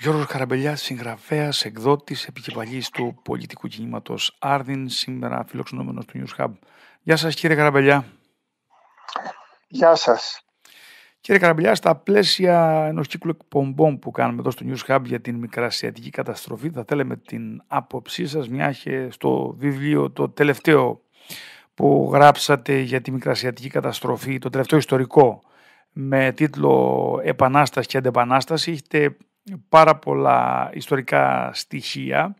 Γιώργος Καραμπελιάς, συγγραφέας, εκδότης, επικεφαλής του πολιτικού κινήματος Άρδιν, σήμερα φιλοξενούμενος του News Hub. Γεια σας κύριε Καραμπελιά. Γεια σας. Κύριε Καραμπελιά, στα πλαίσια ενός κύκλου εκπομπών που κάνουμε εδώ στο News Hub για την μικρασιατική καταστροφή, θα θέλαμε την άποψή σας, μια και στο βιβλίο το τελευταίο που γράψατε για τη μικρασιατική καταστροφή, το τελευταίο ιστορικό, με τίτλο «Επανάσταση και αντεπανάσταση», έχετε πάρα πολλά ιστορικά στοιχεία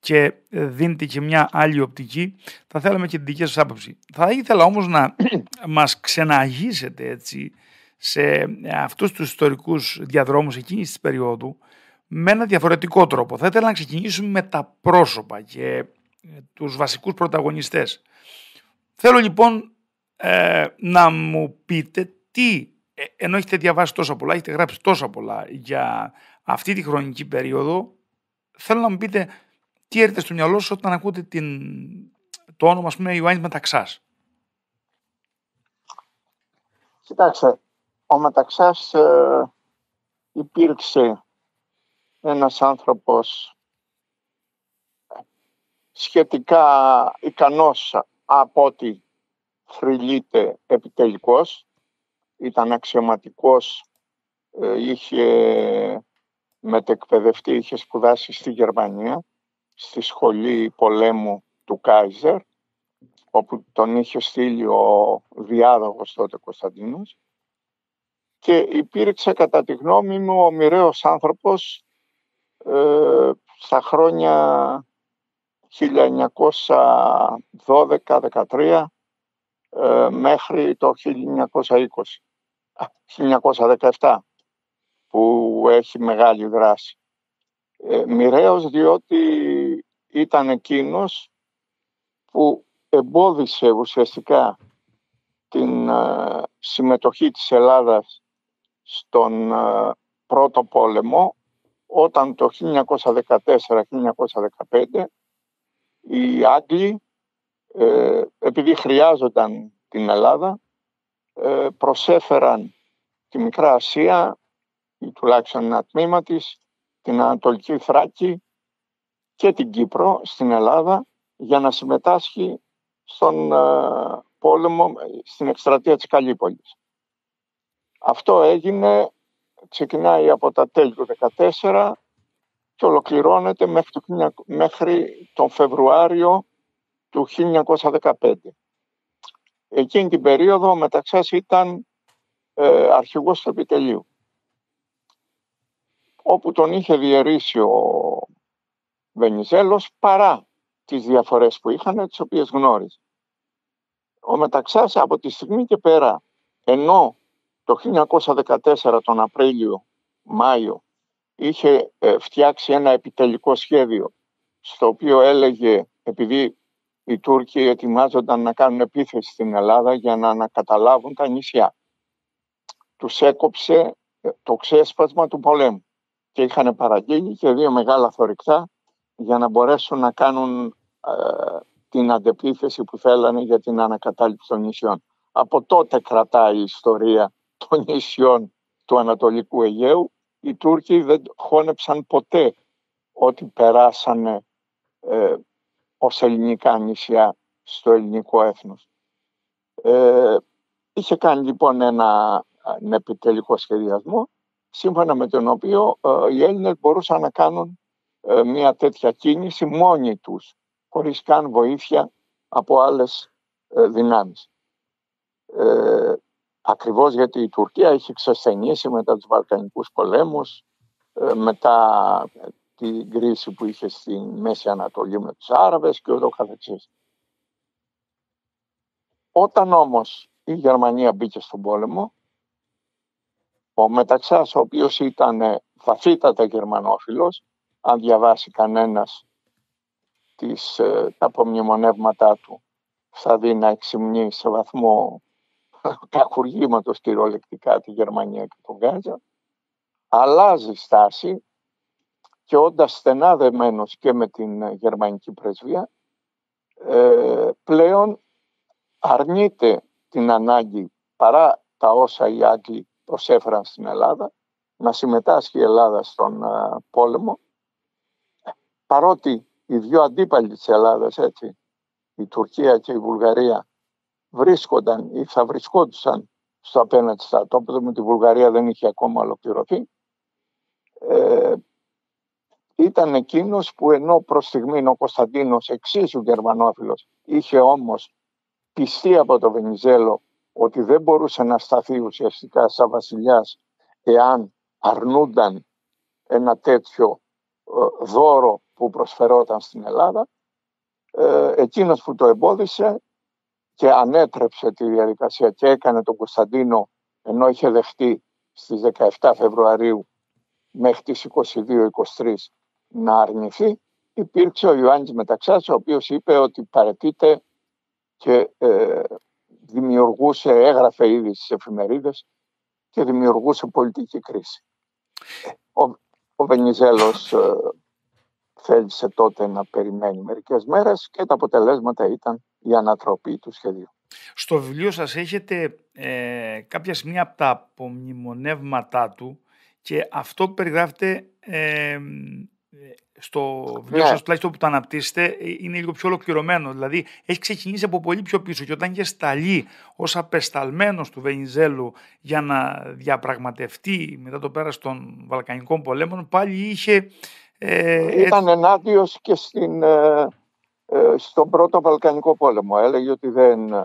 και δίνεται και μια άλλη οπτική. Θα θέλαμε και την δική σας άποψη. Θα ήθελα όμως να μας ξεναγήσετε έτσι σε αυτούς τους ιστορικούς διαδρόμους εκείνης της περίοδου με ένα διαφορετικό τρόπο. Θα ήθελα να ξεκινήσουμε με τα πρόσωπα και τους βασικούς πρωταγωνιστές. Θέλω λοιπόν ε, να μου πείτε τι, ε, ενώ έχετε διαβάσει τόσα πολλά, έχετε γράψει τόσα πολλά για αυτή τη χρονική περίοδο, θέλω να μου πείτε τι έρχεται στο μυαλό σας όταν ακούτε την, το όνομα, ας πούμε, Ιωάννης Μεταξάς. Κοιτάξτε, ο Μεταξάς ε, υπήρξε ένας άνθρωπος σχετικά ικανός από ό,τι θρυλείται επιτελικός. Ήταν αξιωματικός, ε, είχε μετεκπαιδευτεί, είχε σπουδάσει στη Γερμανία, στη σχολή πολέμου του Κάιζερ, όπου τον είχε στείλει ο διάδοχος τότε Κωνσταντίνος. Και υπήρξε κατά τη γνώμη μου ο μοιραίος άνθρωπος ε, στα χρόνια 1912-13 ε, μέχρι το 1920, 1917 που έχει μεγάλη δράση. Ε, μοιραίος διότι ήταν εκείνος που εμπόδισε ουσιαστικά την ε, συμμετοχή της Ελλάδας στον ε, πρώτο πόλεμο όταν το 1914-1915 οι Άγγλοι ε, επειδή χρειάζονταν την Ελλάδα προσέφεραν τη Μικρά Ασία ή τουλάχιστον ένα τμήμα της, την Ανατολική Θράκη και την Κύπρο στην Ελλάδα για να συμμετάσχει στον ε, πόλεμο στην εκστρατεία της Καλύπολης. Αυτό έγινε, ξεκινάει από τα τέλη του 2014 και ολοκληρώνεται μέχρι, το, μέχρι τον Φεβρουάριο του 1915. Εκείνη την περίοδο ο Μεταξάς ήταν ε, αρχηγός του επιτελείου όπου τον είχε διαιρήσει ο Βενιζέλος παρά τις διαφορές που είχαν, τις οποίες γνώριζε. Ο Μεταξάς από τη στιγμή και πέρα, ενώ το 1914 τον Απρίλιο, Μάιο, είχε ε, φτιάξει ένα επιτελικό σχέδιο στο οποίο έλεγε, επειδή οι Τούρκοι ετοιμάζονταν να κάνουν επίθεση στην Ελλάδα για να ανακαταλάβουν τα νησιά. Τους έκοψε ε, το ξέσπασμα του πολέμου και είχαν παραγγείλει και δύο μεγάλα θωρηκτά για να μπορέσουν να κάνουν ε, την αντεπίθεση που θέλανε για την ανακατάληψη των νησιών. Από τότε κρατάει η ιστορία των νησιών του Ανατολικού Αιγαίου. Οι Τούρκοι δεν χώνεψαν ποτέ ότι περάσανε ε, ως ελληνικά νησιά στο ελληνικό έθνος. Ε, είχε κάνει λοιπόν ένα, ένα επιτελικό σχεδιασμό σύμφωνα με τον οποίο ε, οι Έλληνες μπορούσαν να κάνουν ε, μια τέτοια κίνηση μόνοι τους, χωρίς καν βοήθεια από άλλες ε, δυνάμεις. Ε, ακριβώς γιατί η Τουρκία είχε ξεσθενήσει μετά τους Βαλκανικούς πολέμους, μετά την κρίση που είχε στη Μέση Ανατολή με τους Άραβες και ούτω καθεξής. Όταν όμως η Γερμανία μπήκε στον πόλεμο, ο Μεταξάς, ο οποίος ήταν βαθύτατα γερμανόφιλος, αν διαβάσει κανένας τις, ε, τα απομνημονεύματά του, θα δει να εξυμνεί σε βαθμό κακουργήματος κυριολεκτικά τη Γερμανία και τον Γάζα, αλλάζει στάση και όντας στενά δεμένος και με την γερμανική πρεσβεία, ε, πλέον αρνείται την ανάγκη παρά τα όσα οι Άγγλοι προσέφεραν στην Ελλάδα να συμμετάσχει η Ελλάδα στον πόλεμο παρότι οι δύο αντίπαλοι της Ελλάδας, έτσι, η Τουρκία και η Βουλγαρία, βρίσκονταν ή θα βρισκόντουσαν στο απέναντι στρατόπεδο με τη Βουλγαρία δεν είχε ακόμα ολοκληρωθεί. Ε, ήταν εκείνος που ενώ προς στιγμή ο Κωνσταντίνος εξίσου γερμανόφιλος είχε όμως πιστεί από το Βενιζέλο ότι δεν μπορούσε να σταθεί ουσιαστικά σαν βασιλιάς εάν αρνούνταν ένα τέτοιο ε, δώρο που προσφερόταν στην Ελλάδα. Ε, εκείνος που το εμπόδισε και ανέτρεψε τη διαδικασία και έκανε τον Κωνσταντίνο ενώ είχε δεχτεί στις 17 Φεβρουαρίου μέχρι τις 22-23 να αρνηθεί υπήρξε ο Ιωάννης Μεταξάς ο οποίος είπε ότι παρετείται και ε, δημιουργούσε, έγραφε ήδη στις εφημερίδες και δημιουργούσε πολιτική κρίση. Ο, ο Βενιζέλος ε, θέλησε τότε να περιμένει μερικές μέρες και τα αποτελέσματα ήταν η ανατροπή του σχεδίου. Στο βιβλίο σας έχετε ε, κάποια σημεία από τα απομνημονεύματά του και αυτό που περιγράφεται ε, στο βιβλίο ναι. σας τουλάχιστον που το αναπτύσσετε είναι λίγο πιο ολοκληρωμένο. Δηλαδή έχει ξεκινήσει από πολύ πιο πίσω και όταν είχε σταλεί ως απεσταλμένος του Βενιζέλου για να διαπραγματευτεί μετά το πέρας των Βαλκανικών πολέμων πάλι είχε... Ε, Ήταν ενάντιος και στην, ε, ε, στον πρώτο Βαλκανικό πόλεμο. Έλεγε ότι δεν, ε,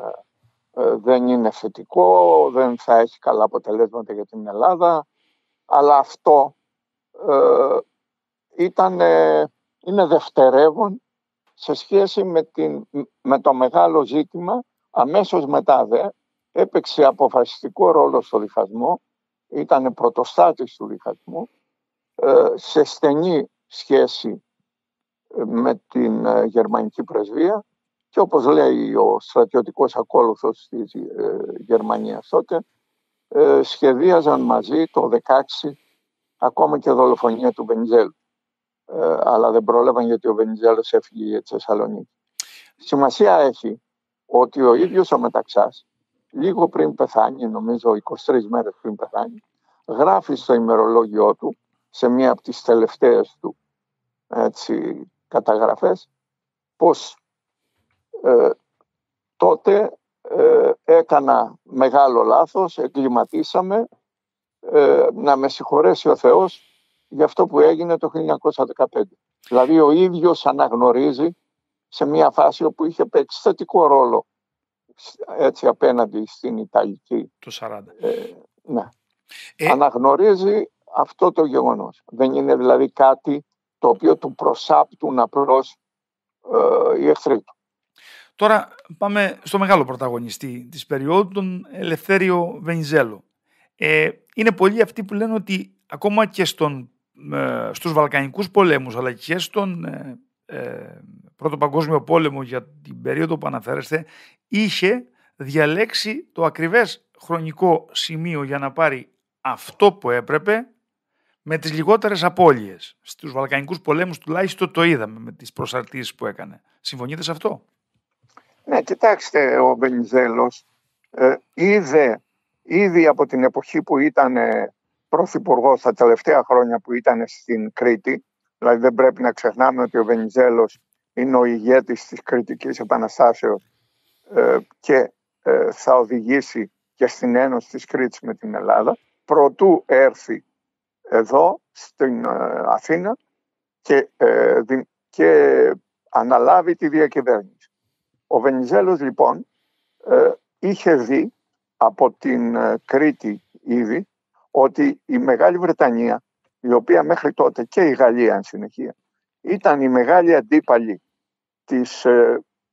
δεν είναι θετικό, δεν θα έχει καλά αποτελέσματα για την Ελλάδα, αλλά αυτό ήταν, είναι δευτερεύον σε σχέση με, την, με το μεγάλο ζήτημα αμέσως μετά δε έπαιξε αποφασιστικό ρόλο στο διχασμό ήταν πρωτοστάτης του διχασμού σε στενή σχέση με την ε, γερμανική πρεσβεία και όπως λέει ο στρατιωτικός ακόλουθος της ε, Γερμανίας τότε ε, σχεδίαζαν μαζί το 16 ακόμα και δολοφονία του Βενιζέλου. Αλλά δεν πρόλαβαν γιατί ο Βενιζέλος έφυγε για τη Θεσσαλονίκη. Σημασία έχει ότι ο ίδιος ο Μεταξάς λίγο πριν πεθάνει, νομίζω 23 μέρες πριν πεθάνει, γράφει στο ημερολόγιο του σε μία από τις τελευταίες του έτσι, καταγραφές πως ε, τότε ε, έκανα μεγάλο λάθος, εγκληματίσαμε, ε, να με συγχωρέσει ο Θεός για αυτό που έγινε το 1915. Δηλαδή ο ίδιος αναγνωρίζει σε μια φάση όπου είχε παίξει θετικό ρόλο έτσι απέναντι στην Ιταλική. Το 40. ναι. Αναγνωρίζει αυτό το γεγονός. Δεν είναι δηλαδή κάτι το οποίο του προσάπτουν απλώς ε, οι εχθροί του. Τώρα πάμε στο μεγάλο πρωταγωνιστή της περίοδου, τον Ελευθέριο Βενιζέλο. Ε, είναι πολλοί αυτοί που λένε ότι ακόμα και στον, ε, στους Βαλκανικούς πολέμους αλλά και στον ε, ε, Πρώτο Παγκόσμιο Πόλεμο για την περίοδο που αναφέρεστε είχε διαλέξει το ακριβές χρονικό σημείο για να πάρει αυτό που έπρεπε με τις λιγότερες απώλειες. Στους Βαλκανικούς πολέμους τουλάχιστον το είδαμε με τις προσαρτήσεις που έκανε. Συμφωνείτε σε αυτό; Ναι, κοιτάξτε, ο Βενιζέλος ε, είδε ήδη από την εποχή που ήταν ε, πρωθυπουργό τα τελευταία χρόνια που ήταν στην Κρήτη, δηλαδή δεν πρέπει να ξεχνάμε ότι ο Βενιζέλος είναι ο ηγέτης της Κρητικής Επαναστάσεως ε, και ε, θα οδηγήσει και στην Ένωση της Κρήτης με την Ελλάδα, προτού έρθει εδώ στην ε, Αθήνα και, ε, και αναλάβει τη διακυβέρνηση. Ο Βενιζέλος λοιπόν ε, είχε δει από την Κρήτη ήδη ότι η Μεγάλη Βρετανία, η οποία μέχρι τότε και η Γαλλία εν συνεχεία, ήταν η μεγάλη αντίπαλη της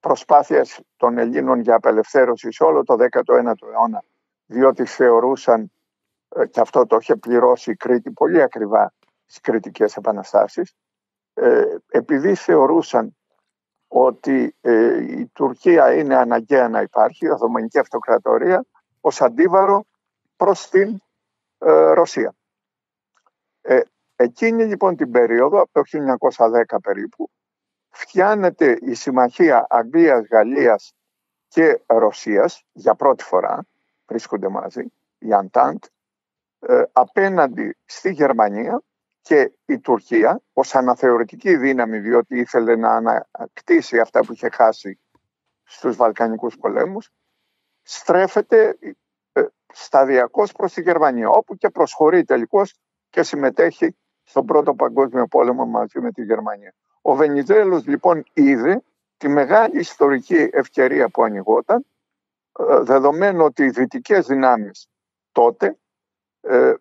προσπάθειας των Ελλήνων για απελευθέρωση σε όλο το 19ο αιώνα, διότι θεωρούσαν ε, και αυτό το είχε πληρώσει η Κρήτη πολύ ακριβά στις κριτικές επαναστάσεις, ε, επειδή θεωρούσαν ότι ε, η Τουρκία είναι αναγκαία να υπάρχει, η Οθωμανική Αυτοκρατορία, ως αντίβαρο προς την Ρωσία. εκείνη λοιπόν την περίοδο, από το 1910 περίπου, φτιάνεται η συμμαχία Αγγλίας, Γαλλίας και Ρωσίας για πρώτη φορά, βρίσκονται μαζί, η Αντάντ, ε, απέναντι στη Γερμανία και η Τουρκία ως αναθεωρητική δύναμη διότι ήθελε να ανακτήσει αυτά που είχε χάσει στους Βαλκανικούς πολέμους στρέφεται ε, σταδιακώς προς τη Γερμανία όπου και προσχωρεί τελικώς και συμμετέχει στον Πρώτο Παγκόσμιο Πόλεμο μαζί με τη Γερμανία. Ο Βενιζέλος λοιπόν είδε τη μεγάλη ιστορική ευκαιρία που ανοιγόταν ε, δεδομένου ότι οι δυτικές δυνάμεις τότε ε,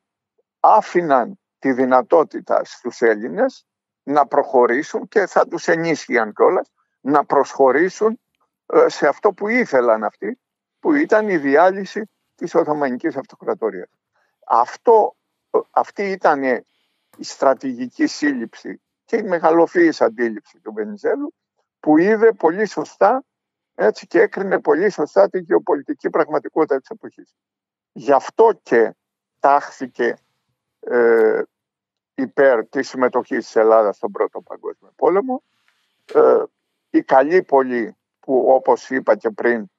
άφηναν τη δυνατότητα στους Έλληνες να προχωρήσουν και θα τους ενίσχυαν κιόλας να προσχωρήσουν ε, σε αυτό που ήθελαν αυτοί που ήταν η διάλυση της Οθωμανικής Αυτοκρατορίας. Αυτό, ε, αυτή ήταν η στρατηγική σύλληψη και η μεγαλοφύης αντίληψη του Βενιζέλου που είδε πολύ σωστά έτσι και έκρινε πολύ σωστά τη γεωπολιτική πραγματικότητα της εποχής. Γι' αυτό και τάχθηκε ε, υπέρ της συμμετοχής της Ελλάδας στον Πρώτο Παγκόσμιο Πόλεμο. Ε, η καλή πόλη που όπως είπα και πριν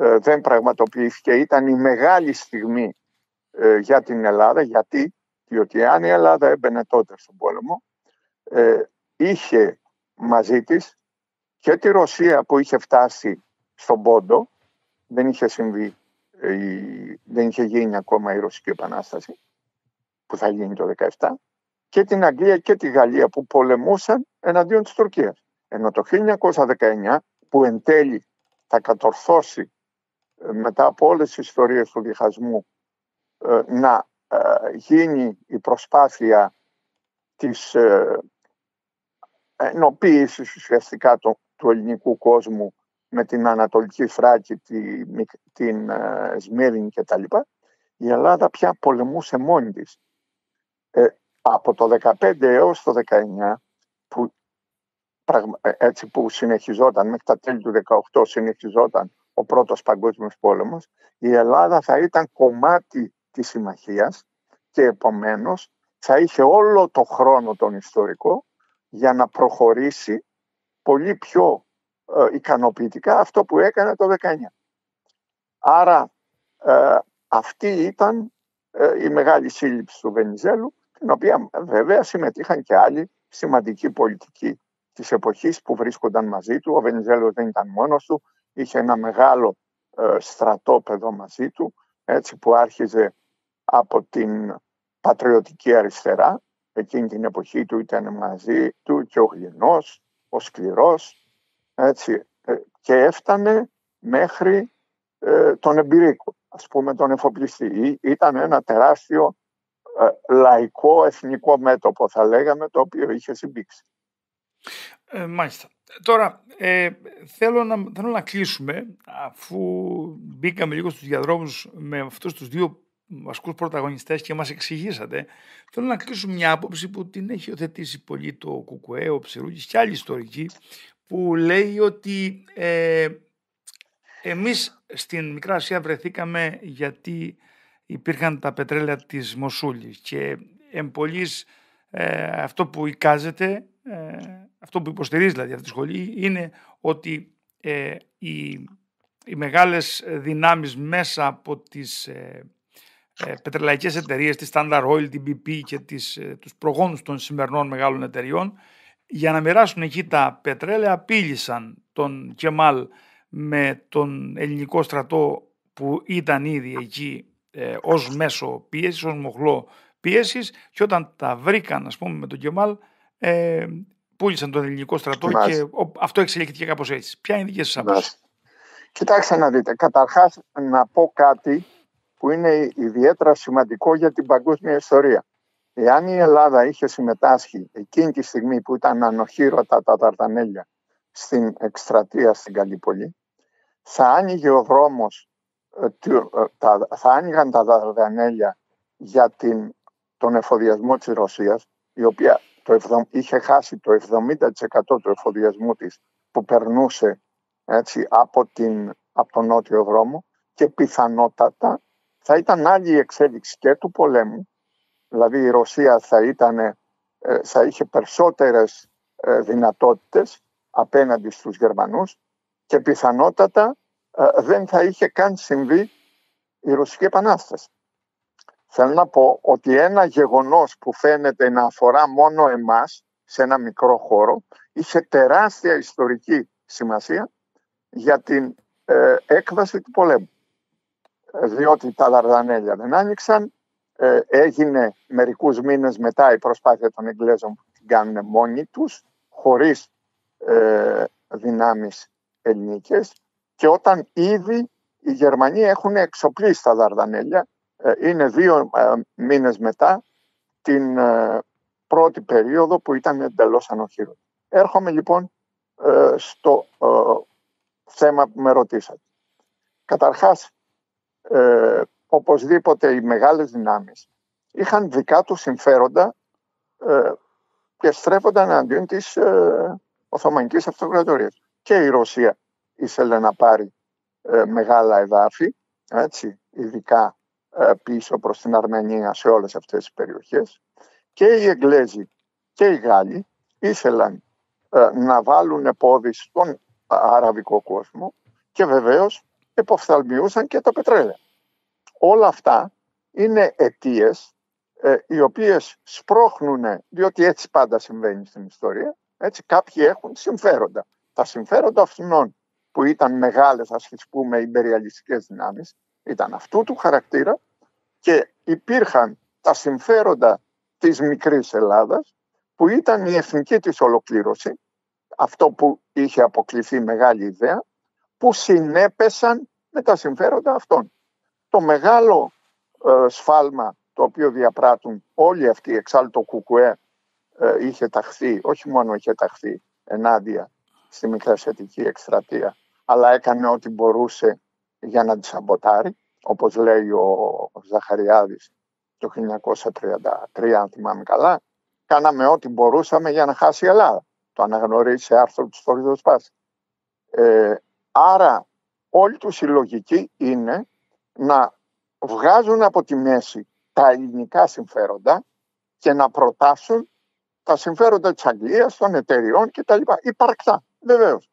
ε, δεν πραγματοποιήθηκε ήταν η μεγάλη στιγμή ε, για την Ελλάδα. Γιατί, διότι αν η Ελλάδα έμπαινε τότε στον πόλεμο ε, είχε μαζί της και τη Ρωσία που είχε φτάσει στον Πόντο, δεν είχε συμβεί, δεν είχε γίνει ακόμα η Ρωσική Επανάσταση, που θα γίνει το 17, και την Αγγλία και τη Γαλλία που πολεμούσαν εναντίον της Τουρκίας. Ενώ το 1919 που εν τέλει θα κατορθώσει ε, μετά από όλες τις ιστορίες του διχασμού ε, να ε, γίνει η προσπάθεια της ενοποίησης ουσιαστικά του ελληνικού κόσμου με την Ανατολική Φράκη, την Σμύρνη κτλ. Η Ελλάδα πια πολεμούσε μόνη της από το 15 έως το 19 που, ε, έτσι που συνεχιζόταν μέχρι τα τέλη του 18 συνεχιζόταν ο πρώτος παγκόσμιος πόλεμος η Ελλάδα θα ήταν κομμάτι της συμμαχίας και επομένως θα είχε όλο το χρόνο τον ιστορικό για να προχωρήσει πολύ πιο ε, ικανοποιητικά αυτό που έκανε το 19. Άρα ε, αυτή ήταν η μεγάλη σύλληψη του Βενιζέλου την οποία βέβαια συμμετείχαν και άλλοι σημαντικοί πολιτικοί της εποχής που βρίσκονταν μαζί του. Ο Βενιζέλος δεν ήταν μόνος του, είχε ένα μεγάλο ε, στρατόπεδο μαζί του, έτσι που άρχιζε από την πατριωτική αριστερά. Εκείνη την εποχή του ήταν μαζί του και ο Γλυνός, ο Σκληρός, έτσι, ε, και έφτανε μέχρι ε, τον Εμπειρίκο, ας πούμε τον εφοπλιστή. Ήταν ένα τεράστιο ε, λαϊκό εθνικό μέτωπο θα λέγαμε το οποίο είχε συμπήξει. Ε, μάλιστα. Τώρα ε, θέλω, να, θέλω να κλείσουμε αφού μπήκαμε λίγο στους διαδρόμους με αυτούς τους δύο βασικούς πρωταγωνιστές και μας εξηγήσατε θέλω να κλείσουμε μια άποψη που την έχει οθετήσει πολύ το Κουκουέ, ο Ψηρούγης και άλλοι ιστορικοί που λέει ότι ε, εμείς στην Μικρά Ασία βρεθήκαμε γιατί υπήρχαν τα πετρέλαια της Μοσούλης και εμπολής ε, αυτό που εικάζεται, ε, αυτό που υποστηρίζει δηλαδή αυτή τη σχολή είναι ότι ε, οι, οι μεγάλες δυνάμεις μέσα από τις ε, ε, πετρελαϊκές εταιρείες, τη Standard Oil, την BP και τις, ε, τους προγόνους των σημερινών μεγάλων εταιριών για να μοιράσουν εκεί τα πετρέλαια απείλησαν τον Κεμάλ με τον ελληνικό στρατό που ήταν ήδη εκεί ε, ως μέσο πίεσης, ως μοχλό πίεσης και όταν τα βρήκαν ας πούμε με τον Κεμάλ ε, πούλησαν τον ελληνικό στρατό και αυτό εξελίχθηκε κάπως έτσι. Ποια είναι η δική σας άποψη; Κοιτάξτε να δείτε. Καταρχάς να πω κάτι που είναι ιδιαίτερα σημαντικό για την παγκόσμια ιστορία. Εάν η Ελλάδα είχε συμμετάσχει εκείνη τη στιγμή που ήταν ανοχήρωτα τα Ταρτανέλια στην εκστρατεία στην Καλύπολη, θα άνοιγε ο δρόμος ε, θα άνοιγαν τα δαρδανέλια για την, τον εφοδιασμό της Ρωσίας, η οποία το, είχε χάσει το 70% του εφοδιασμού της που περνούσε έτσι, από, την, από τον νότιο δρόμο και πιθανότατα θα ήταν άλλη η εξέλιξη και του πολέμου, δηλαδή η Ρωσία θα, ήταν, ε, θα είχε περισσότερες ε, δυνατότητες απέναντι στους Γερμανούς και πιθανότατα ε, δεν θα είχε καν συμβεί η Ρωσική Επανάσταση. Θέλω να πω ότι ένα γεγονός που φαίνεται να αφορά μόνο εμάς σε ένα μικρό χώρο είχε τεράστια ιστορική σημασία για την ε, έκβαση του πολέμου. Ε, διότι τα Δαρδανέλια δεν άνοιξαν, ε, έγινε μερικούς μήνες μετά η προσπάθεια των Εγγλέζων που την κάνουν μόνοι τους, χωρίς ε, δυνάμεις ελληνικές και όταν ήδη οι Γερμανοί έχουν εξοπλίσει τα Δαρδανέλια, ε, είναι δύο ε, μήνες μετά την πρώτη περίοδο που ήταν εντελώς ανοχήρωτη. Έρχομαι λοιπόν στο θέμα που με ρωτήσατε. Καταρχάς, οπωσδήποτε οι μεγάλες δυνάμεις είχαν δικά τους συμφέροντα ε, και στρέφονταν αντίον της ε, Οθωμανικής Αυτοκρατορίας. Και η Ρωσία ήθελε να πάρει ε, μεγάλα εδάφη, έτσι, ειδικά ε, πίσω προς την Αρμενία σε όλες αυτές τις περιοχές. Και οι Εγγλέζοι και οι Γάλλοι ήθελαν ε, να βάλουν πόδι στον αραβικό κόσμο και βεβαίως εποφθαλμιούσαν και το πετρέλαιο. Όλα αυτά είναι αιτίες ε, οι οποίες σπρώχνουν, διότι έτσι πάντα συμβαίνει στην ιστορία, έτσι κάποιοι έχουν συμφέροντα. Τα συμφέροντα αυτών που ήταν μεγάλες, ας πούμε, υπεριαλιστικές δυνάμεις, ήταν αυτού του χαρακτήρα και υπήρχαν τα συμφέροντα της μικρής Ελλάδας, που ήταν η εθνική της ολοκλήρωση, αυτό που είχε αποκλειθεί μεγάλη ιδέα, που συνέπεσαν με τα συμφέροντα αυτών. Το μεγάλο ε, σφάλμα το οποίο διαπράττουν όλοι αυτοί, εξάλλου το ΚΚΕ ε, είχε ταχθεί, όχι μόνο είχε ταχθεί ενάντια στη Μικρασιατική εκστρατεία, αλλά έκανε ό,τι μπορούσε για να τη σαμποτάρει, όπως λέει ο Ζαχαριάδης το 1933, αν θυμάμαι καλά, κάναμε ό,τι μπορούσαμε για να χάσει η Ελλάδα. Το αναγνωρίζει σε άρθρο του Στόριδος Πάση. Ε, άρα όλη τους η λογική είναι να βγάζουν από τη μέση τα ελληνικά συμφέροντα και να προτάσουν τα συμφέροντα της Αγγλίας, των εταιριών κτλ. Υπαρκτά, βεβαίως.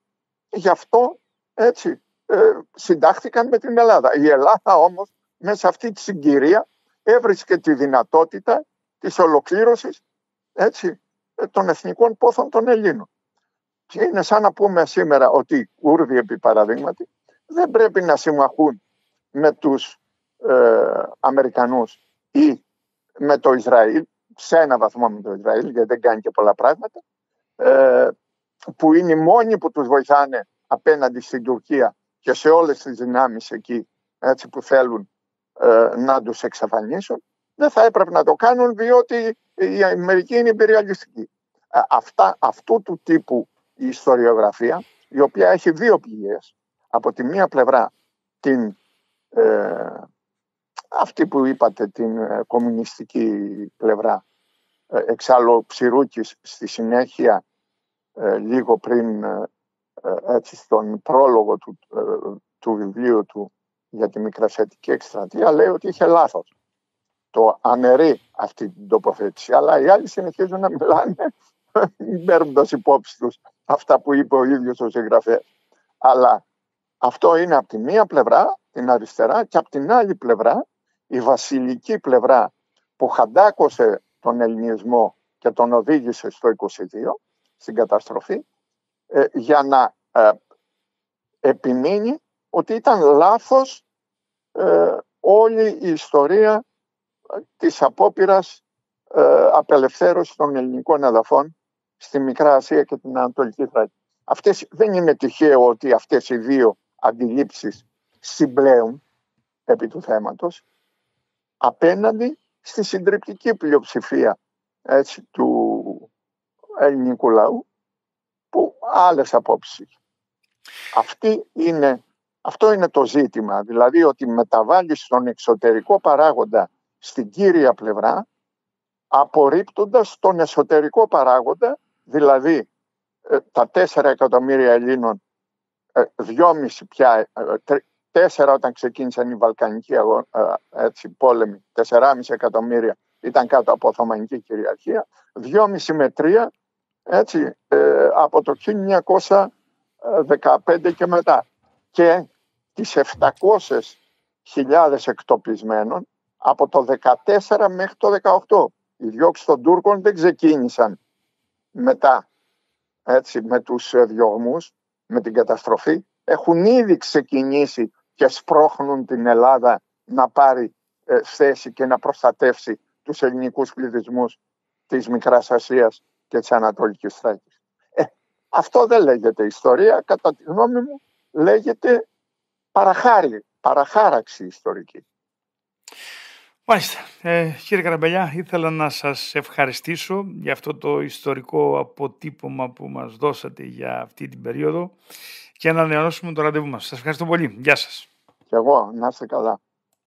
Γι' αυτό έτσι ε, συντάχθηκαν με την Ελλάδα. Η Ελλάδα όμως μέσα σε αυτή τη συγκυρία έβρισκε τη δυνατότητα της ολοκλήρωσης έτσι, ε, των εθνικών πόθων των Ελλήνων. Και είναι σαν να πούμε σήμερα ότι Ούρδοι επί παραδείγματι δεν πρέπει να συμμαχούν με τους ε, Αμερικανούς ή με το Ισραήλ, σε ένα βαθμό με το Ισραήλ, γιατί δεν κάνει και πολλά πράγματα, ε, που είναι οι μόνοι που τους βοηθάνε απέναντι στην Τουρκία και σε όλες τις δυνάμεις εκεί έτσι, που θέλουν ε, να τους εξαφανίσουν, δεν θα έπρεπε να το κάνουν διότι η Αμερική είναι υπεριαλιστική. Ε, αυτά, αυτού του τύπου η ιστοριογραφία, η οποία έχει δύο πηγές. Από τη μία πλευρά την ε, αυτή που είπατε την ε, κομμουνιστική πλευρά. Ε, εξάλλου ο Ψηρούκης στη συνέχεια ε, λίγο πριν έτσι στον πρόλογο του, του βιβλίου του για τη μικρασιατική εκστρατεία λέει ότι είχε λάθος. Το αναιρεί αυτή την τοποθέτηση, αλλά οι άλλοι συνεχίζουν να μιλάνε παίρνοντα υπόψη τους αυτά που είπε ο ίδιος ο συγγραφέας. Αλλά αυτό είναι από τη μία πλευρά, την αριστερά, και από την άλλη πλευρά η βασιλική πλευρά που χαντάκωσε τον ελληνισμό και τον οδήγησε στο 22, στην καταστροφή, ε, για να ε, επιμείνει ότι ήταν λάθος ε, όλη η ιστορία της απόπειρας απελευθέρωσης των ελληνικών εδαφών στη Μικρά Ασία και την Ανατολική Θράκη. Αυτές, δεν είναι τυχαίο ότι αυτές οι δύο αντιλήψεις συμπλέουν επί του θέματος απέναντι στη συντριπτική πλειοψηφία έτσι, του ελληνικού λαού που άλλες απόψεις Αυτή είναι, αυτό είναι το ζήτημα, δηλαδή ότι μεταβάλλει στον εξωτερικό παράγοντα στην κύρια πλευρά απορρίπτοντας τον εσωτερικό παράγοντα, δηλαδή ε, τα 4 εκατομμύρια Ελλήνων, 2,5 ε, πια, ε, Τέσσερα όταν ξεκίνησαν οι Βαλκανικοί αγώ, έτσι, πόλεμοι, 4,5 εκατομμύρια ήταν κάτω από Οθωμανική κυριαρχία, 2,5 με 3 έτσι, ε, από το 1915 και μετά. Και τις 700.000 εκτοπισμένων από το 14 μέχρι το 18. Οι διώξεις των Τούρκων δεν ξεκίνησαν μετά έτσι, με τους ε, διωγμούς, με την καταστροφή. Έχουν ήδη ξεκινήσει και σπρώχνουν την Ελλάδα να πάρει ε, θέση και να προστατεύσει τους ελληνικούς πληθυσμούς της Μικράς Ασίας και της Ανατολικής Θράκης. Ε, αυτό δεν λέγεται ιστορία, κατά τη γνώμη μου λέγεται παραχάρη, παραχάραξη ιστορική. Μάλιστα. Ε, κύριε Καραμπελιά, ήθελα να σας ευχαριστήσω για αυτό το ιστορικό αποτύπωμα που μας δώσατε για αυτή την περίοδο και να ανανεώσουμε το ραντεβού μας. Σας ευχαριστώ πολύ. Γεια σας. Και εγώ. Να είστε καλά.